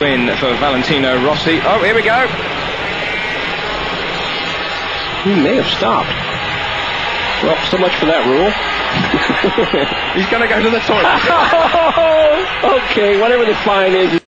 win for Valentino Rossi. Oh, here we go. He may have stopped. Well, so much for that rule. He's going to go to the toilet. okay, whatever the fine is.